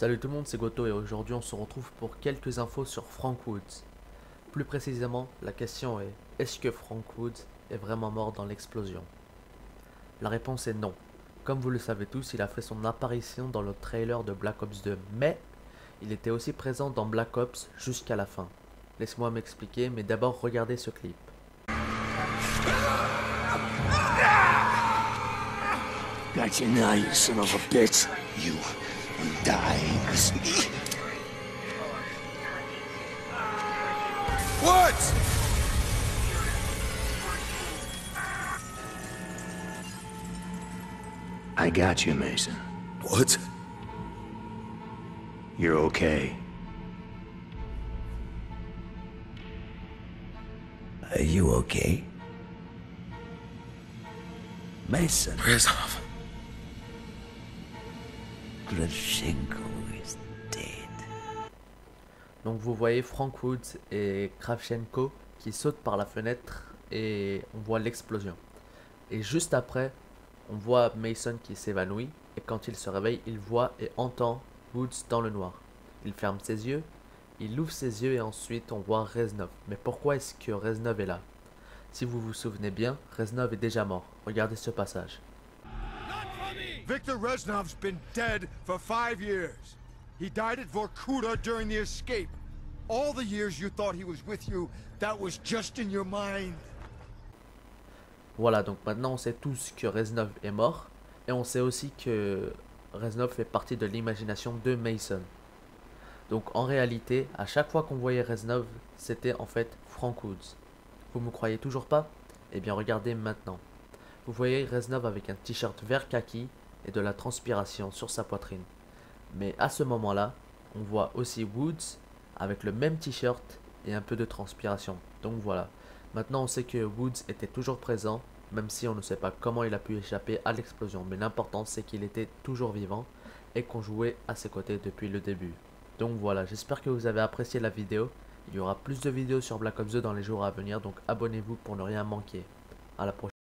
Salut tout le monde, c'est Goto et aujourd'hui on se retrouve pour quelques infos sur Frank Woods. Plus précisément, la question est est-ce que Frank Woods est vraiment mort dans l'explosion? La réponse est non. Comme vous le savez tous, il a fait son apparition dans le trailer de Black Ops 2, mais il était aussi présent dans Black Ops jusqu'à la fin. Laisse-moi m'expliquer, mais d'abord regardez ce clip. Dying. What? I got you, Mason. What? You're okay. Are you okay? Mason Rezov. Kravchenko. Donc vous voyez Frank Woods et Kravchenko qui sautent par la fenêtre et on voit l'explosion. Et juste après, on voit Mason qui s'évanouit et quand il se réveille, il voit et entend Woods dans le noir. Il ferme ses yeux, il ouvre ses yeux et ensuite on voit Reznov. Mais pourquoi est-ce que Reznov est là? Si vous vous souvenez bien, Reznov est déjà mort. Regardez ce passage. Victor Reznov's been dead for five years. He died at Vorkuta during the escape. All the years you thought he was with you, that was just in your mind. Voilà, donc maintenant on sait tous que Reznov est mort et on sait aussi que Reznov fait partie de l'imagination de Mason. Donc en réalité, à chaque fois qu'on voyait Reznov, c'était en fait Frank Woods. Vous me croyez toujours pas? Eh bien regardez maintenant. Vous voyez Reznov avec un t-shirt vert kaki et de la transpiration sur sa poitrine. Mais à ce moment-là, on voit aussi Woods avec le même t-shirt et un peu de transpiration. Donc voilà. Maintenant on sait que Woods était toujours présent, même si on ne sait pas comment il a pu échapper à l'explosion. Mais l'important c'est qu'il était toujours vivant et qu'on jouait à ses côtés depuis le début. Donc voilà, j'espère que vous avez apprécié la vidéo. Il y aura plus de vidéos sur Black Ops 2 dans les jours à venir, donc abonnez-vous pour ne rien manquer. À la prochaine.